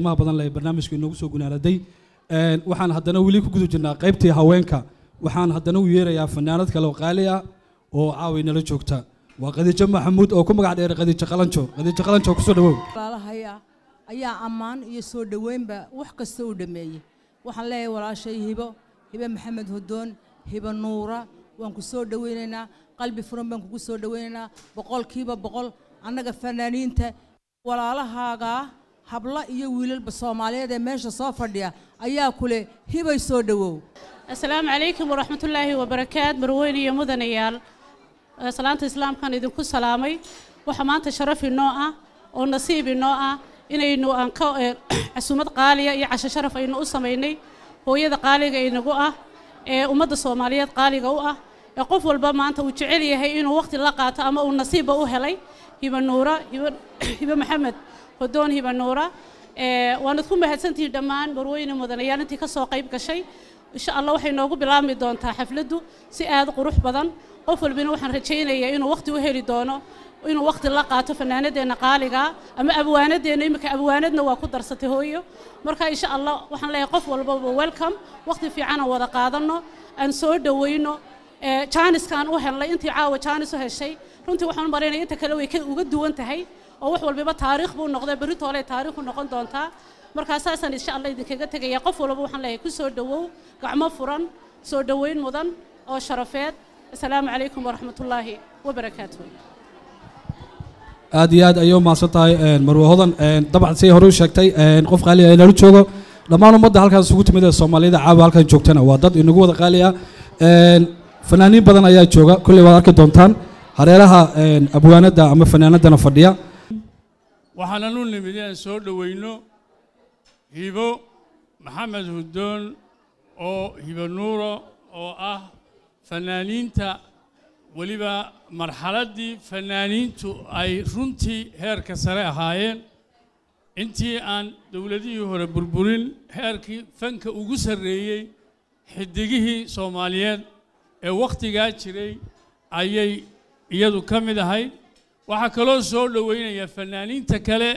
qiimaha badan leh ee barnaamijku inoogu soo gunaanaday waxaan haddana weli ku guda jirnaa qaybtii haweenka. Waxaan haddana u yeerayaa fanaanad kale oo qaali ah oo caaway nala joogta. Waa khadiijo maxamuud oo ku magac dheeray khadiijo qalanjo khadiijo qalanjo ku soo dhawow. Walaalahaya ayaa ammaan iyo soo dhoweynba wax kasta u dhameeyey. Waxaan leeyahay walaashay hibo hibo maxamed hodoon hibo nuura waan ku soo dhoweynaynaa qalbi furan baan kugu soo dhoweynaynaa boqolkiiba boqol annaga fanaaniinta. Walaalahaagaa hablo iyo wiilalba soomaaliyeed ee meesha soo fadhiya ayaa kule hibay soo dhowow asalaamu calaykum waraxmatullaahi wabarakaat marweyn iyo mudanayaal salaanta islaamkan idinku salaamay. Waxaa maanta sharaf inoo ah oo nasiib inoo ah inaynu aan ka casuumad qaaliya iyo casho sharaf aynu u samaynay. Hooyada qaaliga inagu ah ee ummadda soomaaliyeed qaaliga u ah ee qof walba maanta uu jecel yahay inuu waqti la qaato ama uu nasiibba u helay hiba nuura hiba maxamed hodoon hiba nuura. Waanad ku mahadsantihiin dhammaan marweyne mudanayaal intii ka soo qayb gashay. Insha allah waxay noogu bilaabmi doontaa xafladdu si aad qurux badan. Qof walbina waxaan rajaynayaa inuu waqti u heli doono inuu waqti la qaato fanaanadeenna qaaliga ama abwaanadeenna iminka abwaanadna waa ku darsatay hooyo. Marka insha allah waxaan leeyahay qof walbaba welcome waqti fiican wada qaadanno aan soo dhowayno jaaniskaan u helnay intii caawa jaanis u heshay. Runtii waxaan u maraynaya inta kale way uga duwan tahay oo wax walbaba taariikh buu noqday berri toole taariikhu noqon doontaa. Markaa insha allah idinkaga tegaya qof walba waxaan leeyahay ku soo dhowow gacmo furan soo dhoweyn mudan oo sharafeed. Asalaamu calaykum waraxmatullaahi wabarakaatuh. Aad iyo aad ayay u mahadsan tahay marwe hodan dabcan siday hore u sheegtay qof qaali ah inala joogo. Dhammaan ummadda halkaas isugu timid ee soomaaliyada caawa halkan joogtana waa dad inagu wada qaali ah fanaaniin badan ayaa jooga. Kolley waad arki doontaan. Hareeraha abwaanadda ama fanaanadana fadhiya. Waxaanan u nimid inaan soo dhoweyno hibo maxamed hudoon oo hibo nuuro oo ah fanaaniinta. Weliba marxaladdii fanaaniintu ay runtii heerka sare ahaayeen. Intii aan dowladihii hore burburin heerkii fanka ugu sarreeyey xidigihii soomaaliyeed ee wakhtigaa jiray ayay iyadu ka mid ahayd. Waxaa kaloo soo dhoweynaya fanaaniinta kale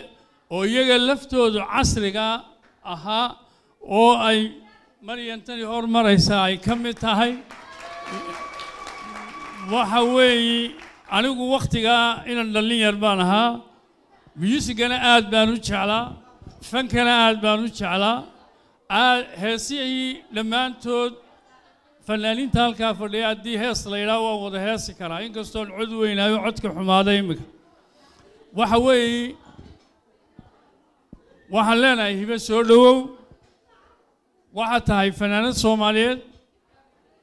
oo iyaga laftoodu casrigaa ahaa oo ay maryantani hormaraysa ay ka mid tahay. Waxa weeye anigu wakhtigaa inan dhallin yar baan ahaa. Myuusigana aad baan u jeclaa fankana aad baan u jeclaa. Aad heesihii dhammaantood fanaaniinta halkaa fadhiya haddii hees la yidhaah waan wada heesi karaa. Inkastoon cod weynaayo codka xumaaday iminka waxa weeye waxaan leenahay hibe soo dhowow. Waxaad tahay fanaanad soomaaliyeed.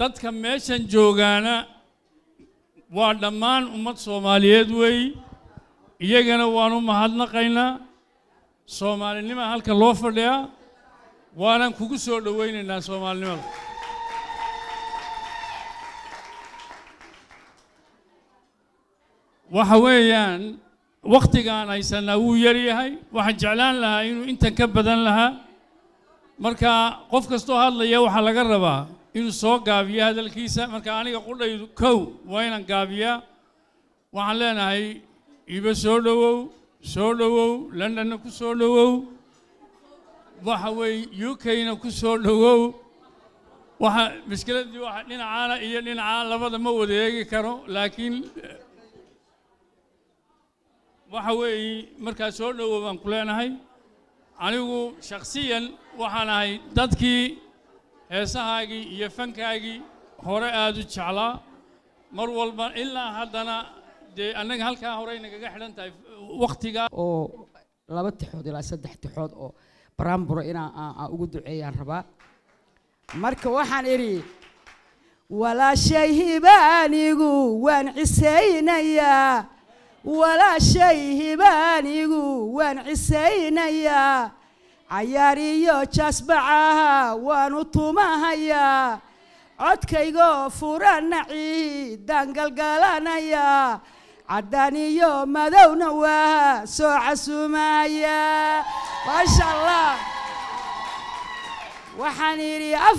Dadka meeshan joogaana waa dhammaan ummad soomaaliyeed weeyi. Iyagana waan u mahadnaqaynaa soomaalinima halka loo fadhiyaa. Waanan kugu soo dhowaynaynaa soomaalinimada waxa weeyaan wakhtigaan haysanaa wuu yar yahay waxaan jeclaan lahaa inuu intan ka badan lahaa. Marka qof kastoo hadlaya waxaa laga rabaa inuu soo gaabiyo hadalkiisa. Marka aniga qudhaydu kow waa inaan gaabiyaa. Waxaan leenahay iba soo dhowow soo dhowow londonna ku soo dhowow. Waxa weeye u k-na ku soo dhowow. Waxa mushkiladdii waxa dhinacaana iyo dhinacaa labada ma wada eegi karo laakiin waxa weeye markaa soo dhowow baan ku leenahay anigu shakhsiyan waxaan ahay dadkii heesahaagii iyo fankaagii hore aad u jeclaa. Mar walba ilaa haddana dee annaga halkaa horey nagaga xidhan tahay wakhtigaa oo laba tixood ilaa saddex tixood oo baraamburo inaan aan aan ugu duceeyaan rabaa. Marka waxaan idhi walaashay hibaanigu waan cisaynayaa walaashay hibaanigu waan cisaynayaa cayaar iyo jasbacaha waanu tumahayaa codkaygoo furanaci dangalgalanayaa caddaan iyo madowna waa soo casuumahayaa maasha allah waxaan idhi af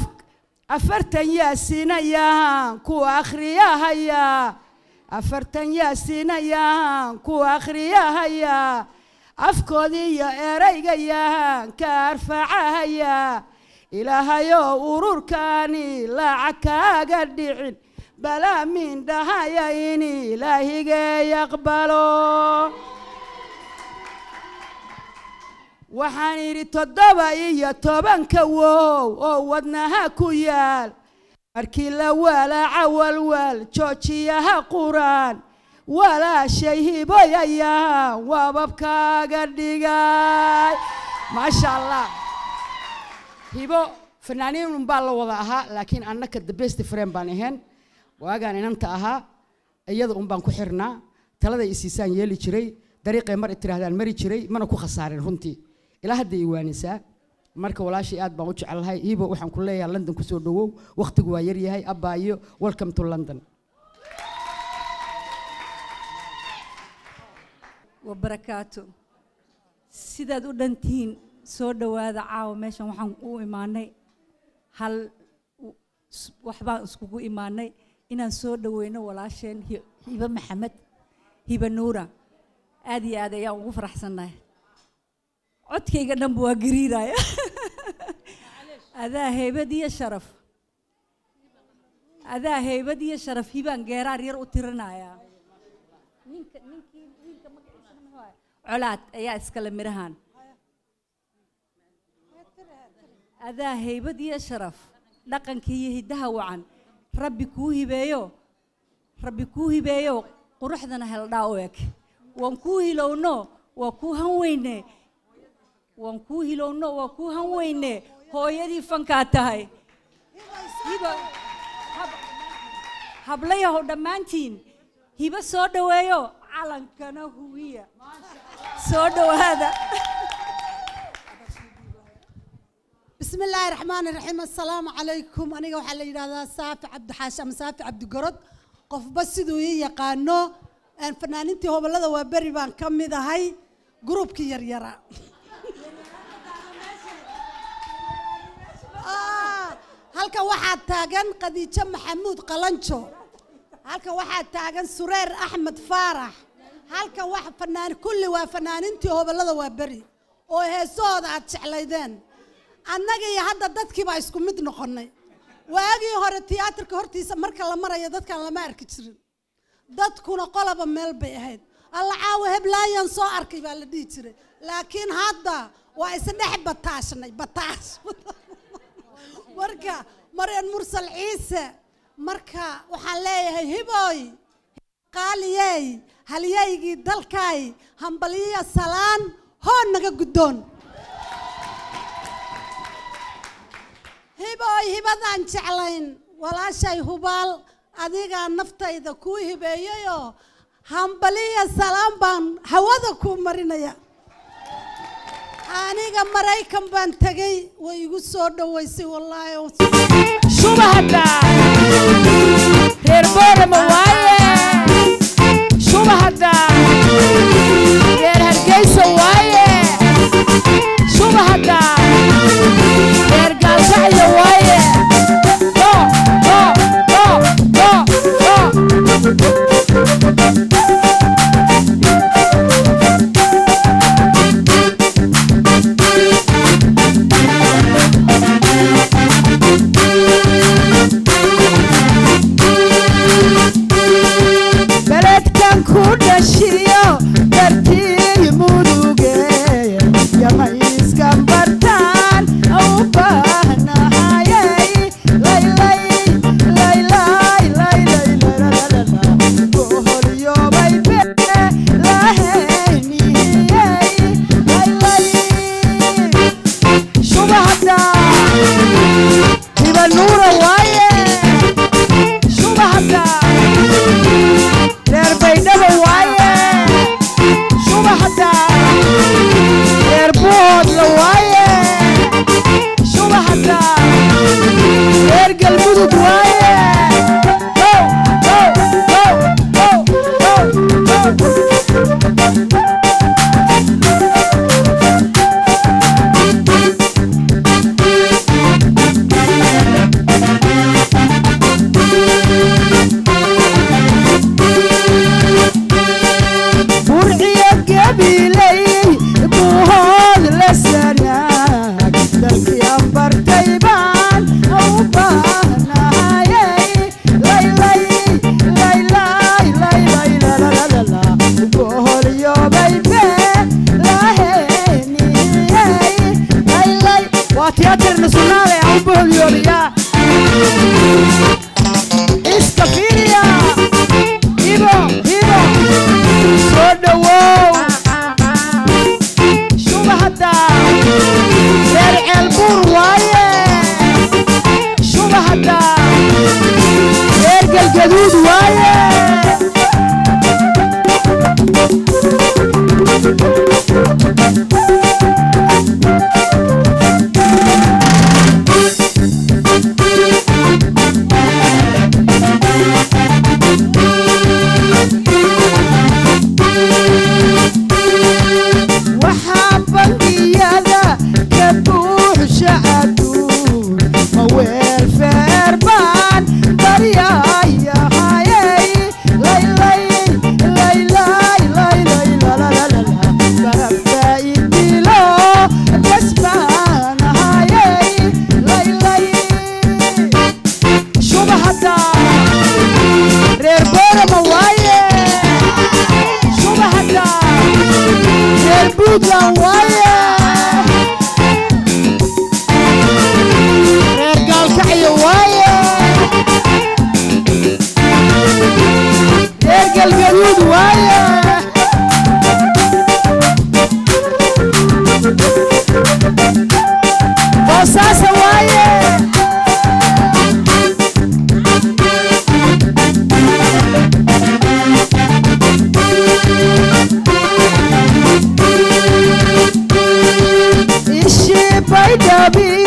afartan yaasinayahan kuwa akhriyahayaa afartan yaasinayahan kuwa akhriyahayaa afkoodii iyo erayga yahaan ka arfacahaya ilaahayow ururkaani lacag kaaga dhicin balaa mindhahaya in ilaahigay aqbalo waxaan idhi toddoba iyo tobanka wow oo wadnaha ku yaal markii la walaaca walwal joojiyaha quraan walaashay hiboyayahan waababkaaga dhigay maasha allah hibo fanaaniin unbaa la wada ahaa laakiin annaka the best friend baan ahayn waagaan inanta ahaa iyada un baan ku xirnaa taladay isiisaan yeeli jiray dariiqay mar tirahdaan mari jiray mana ku khasaarin runtii ilaa hadda i waanisaa marka walaashay aad baan u jecelahay hibo waxaan ku leeyahay london ku soo dhowow wakhtigu waa yaryahay abba iyo welcome to london. Wabarakaatu sidaad u dhantihiin soo dhowaada caawa meeshan waxaan u imaanay. Hal waxbaan iskugu imaanay inaan soo dhoweyno walaasheen Hi- hibe maxamed hibe nuura. Aad iyo aad ayaan ugu faraxsannahay. Codkayga dhanba waa gariiraya adaa heybad iyo sharaf adaa heybad iyo sharaf hibaan geeraar yar u tirinayaa colaad ayaa iskale mirahan. Adaa heybad iyo sharaf dhaqanka iyo hiddaha wacan rabbi kuu hibeeyo rabbi kuu hibeeyo quruxdana heldhaa u eg waan kuu hilowno waa kuu han weyne waan kuu hilowno waa kuu han weyne hooyadii fankaa tahay hibo hab- hablayahow dhammaantiin hibo soo dhoweeyo calankana huwiya soo dhowaada بسم الله الرحمن الرحيم السلام عليكم أنا waxaa la yiraahdaa Saafi Cabdi Xaashi ama Saafi Cabdi Gorod qofba siduu ii yaqaano aan fanaaniintii hobolada waa beri baan ka mid ahay groupkii halkan waxaa taagan Khadiijo Maxamuud Qalanjo. Halkan waxaa taagan Sureer Axmed Faarax. Halkan wax fanaan kulli waa fanaaniintii hobolada waa beri. Oo heesahooda aad jeclaydeen. Annaga hadda dadkii baa isku mid noqonnay. Waagii hore tiyaatarka hortiisa marka la marayo dadkan lama arki jirin. Dadkuna qolaba meel bay ahayd. Alla caawa heblaayaan soo arkay baa la dhihi jiray. Laakiin hadda waa isdhex bataashnay bataash marka maryan mursal ciise marka waxaan leeyahay hibooy qaaliyey halyaygii dalkaay hambaliya salaan hoo naga guddoon. Hibooy hibadaan jeclayn walaashay hubaal adigaa naftayda kuu hibeeyayoo hambaliya salaam baan hawada kuu marinaya aniga maraykan baan tegey way igu soo dhoweysay wallaahi. Shubahada reer boorama waaye! Shubahada reer hargeysa waaye! Shubahada कभी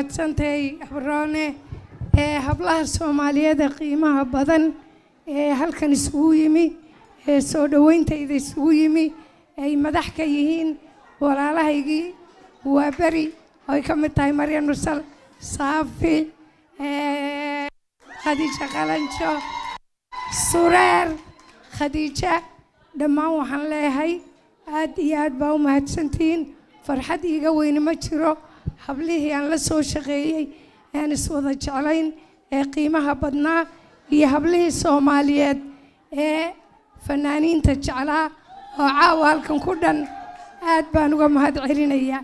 mahadsantahay abroone ee hablaha soomaaliyeed ee qiimaha badan ee halkan isugu yimi ee soo dhowayntayda isugu yimi ay madax ka yihiin walaalahaygii. Waa beri oy ka mid tahay marya nusal saafi khadiija qalanjo sureer khadiija dhammaan waxaan leeyahay aad iyo aad baa u mahadsantihiin farxad iiga weyne ma jiro hablihii aan la soo shaqeeyey aan iswada jeclayn ee qiimaha badnaa iyo hablihii soomaaliyeed ee fanaaniinta jeclaa oo caawa halkan ku dhan aad baan uga mahad celinayaa.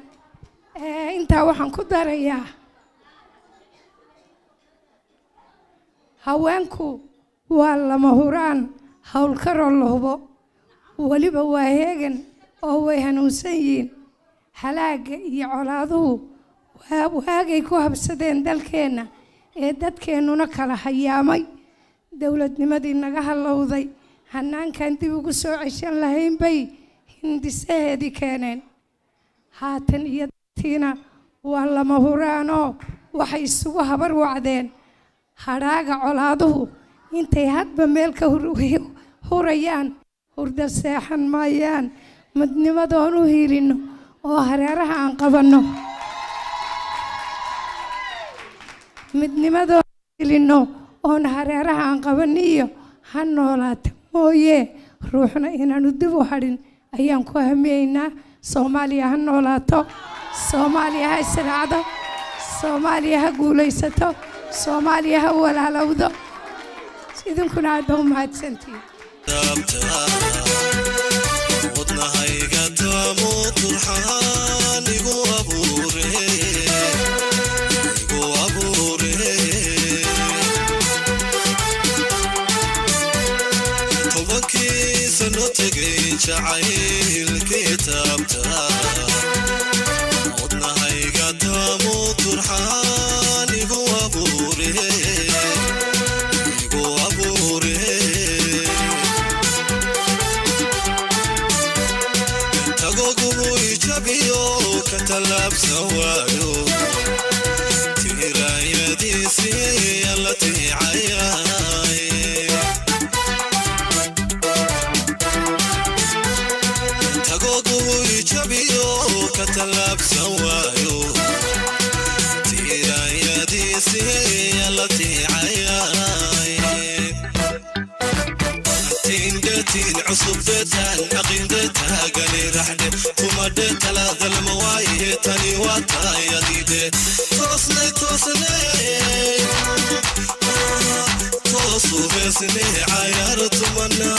Intaa waxaan ku darayaa haweenku waa lama huraan howlkaroo la hubo weliba waa heegan oo way hanuunsan yihiin. Halaaga iyo colaaduhu waagay ku habsadeen dalkeenna ee dadkeennuna kala hayaamay. Dowladnimadii naga hallowday hanaankan dib ugu soo ceshan lahayn bay hindisaheedii keeneen. Haatan iyo tiina waa lama huraanoo waxay isugu habar wacdeen. Hadhaaga colaaduhu intay hadba meel ka hur- hurayaan hurda seexan maayaan. Midnimadoon u hiilinno oo hareeraha aan qabanno midnimadoon u hiilinno oon hareeraha aan qabanniyo ha noolaata mooye. Ruuxna inaanu dib u hadhin. Ayaan ku hamiyeynaa soomaaliya ha noolaato. Soomaaliya ha israacdo soomaaliya ha guulaysato. Soomaaliya ha walaalowdo. Idinkuna aad baa u mahadsantihiin شعيل كتابتها موطنا هيقتها موت رحالي قوة أبوري قوة بوري انت قوقو يجبيو كتلب سوايو نحلي ومدي تلاذ الموايه تاني واتا يديدي توصلي توصلي توصو بسني عاير تمنى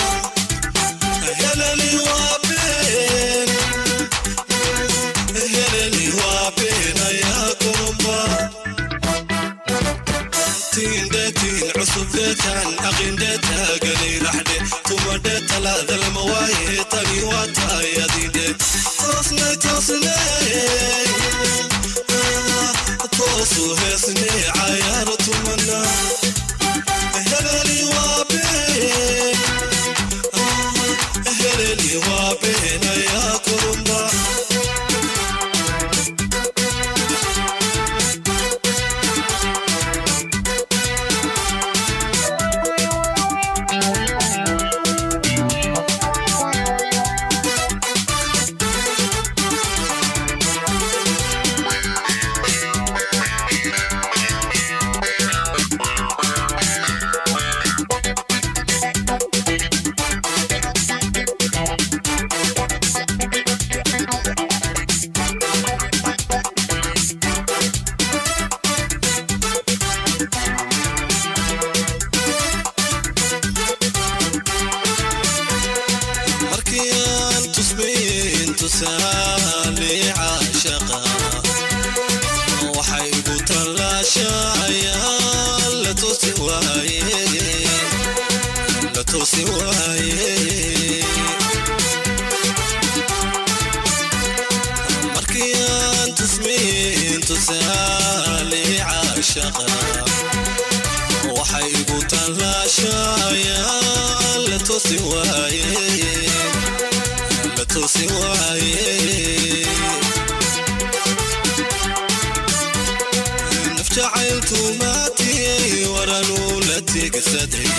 حكاية لا توصي واي لا توصي واي نفتح ماتي ورا نولتي قصدي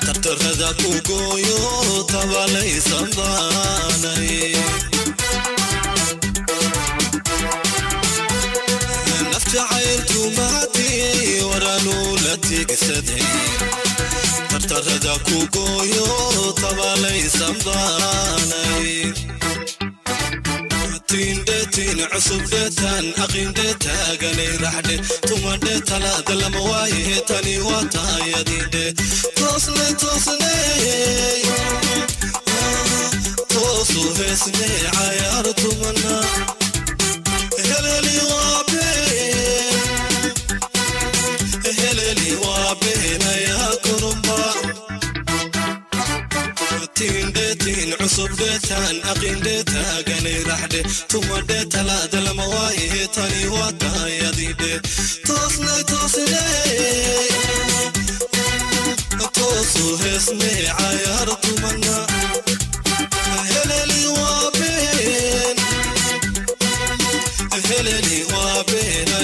ترتر هذاك وقويو طبع لي صنداني نفتح ماتي فيك صدقي طرطر هذا كوكويو طبع ليس مضاني تين دتين عصب دتان أقيم دتا قلي رحدي توما دتا لا دل موايه تاني واتا يدي توصلي توصلي توصو هسني عيار تمنا صبتها الأقين ديتها قني رحدي. توديتها لا دل موايه تاني واتا يديدي. توصلي توصلي. توصو هسني عيار تمنى. هللي وابين هللي وابين.